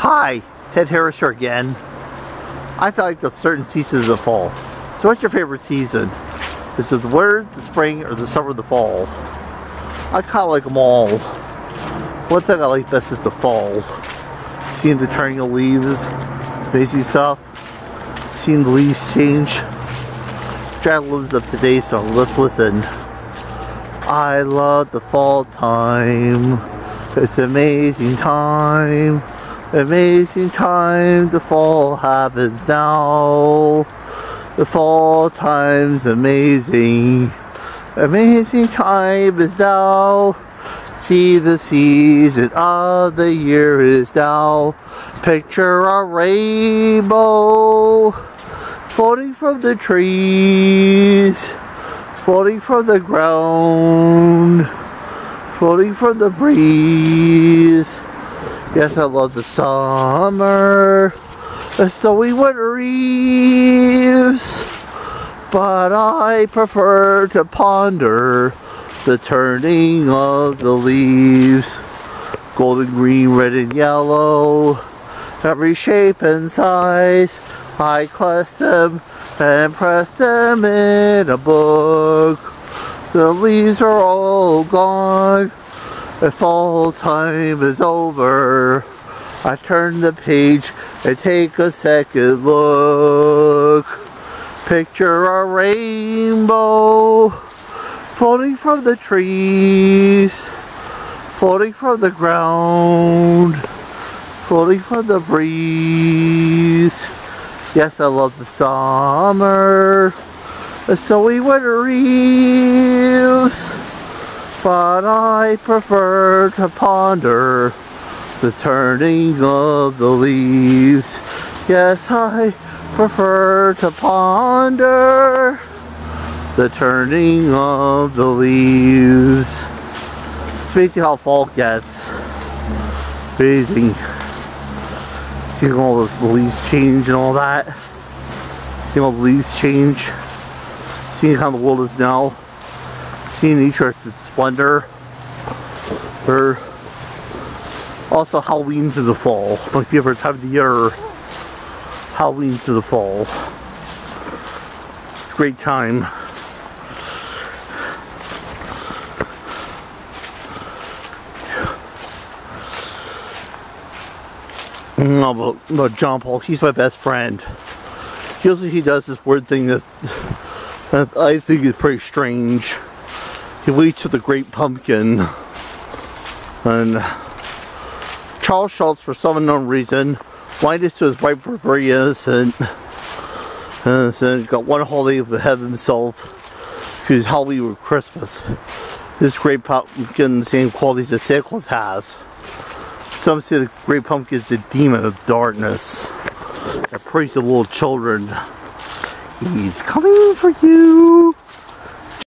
Hi, Ted Harris here again. I feel like the certain seasons of fall. So what's your favorite season? Is it the winter, the spring, or the summer, the fall? I kind of like them all. One thing I like best is the fall. Seeing the turning of leaves, amazing stuff. Seeing the leaves change. Strad lives up today, so let's listen. I love the fall time. It's amazing time. Amazing time. The fall happens now. The fall time's amazing. Amazing time is now. See the season of the year is now. Picture a rainbow floating from the trees, floating from the ground, floating from the breeze. Yes, I love the summer, the snowy winter eves, but I prefer to ponder the turning of the leaves. Golden, green, red, and yellow, every shape and size. I class them and press them in a book. The leaves are all gone. The fall time is over. I turn the page and take a second look. Picture a rainbow floating from the trees, floating from the ground, floating from the breeze. Yes, I love the summer, the snowy winter eves, but I prefer to ponder the turning of the leaves. Yes, I prefer to ponder the turning of the leaves. It's amazing how fall gets. Amazing. Seeing all the leaves change and all that. Seeing all the leaves change. Seeing how the world is now. Seeing nature at its splendor. Or also Halloween's in the fall. My favorite time of the year. Halloween's in the fall. It's a great time. Mm, no, but, but John Paul, he's my best friend. Usually he does this weird thing that, that I think is pretty strange. He for the great pumpkin. And Charles Schulz, for some unknown reason, lied to his wife for very innocent. And then got one holiday ahead of himself. Who's Halloween or Christmas. This great pumpkin, the same qualities that Santa Claus has. Some say the great pumpkin is the demon of darkness that preys the little children. He's coming for you.